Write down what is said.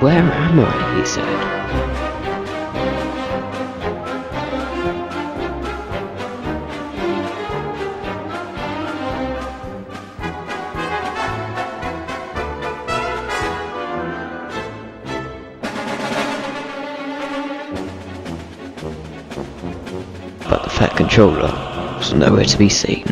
Where am I? he said. But the Fat Controller was nowhere to be seen.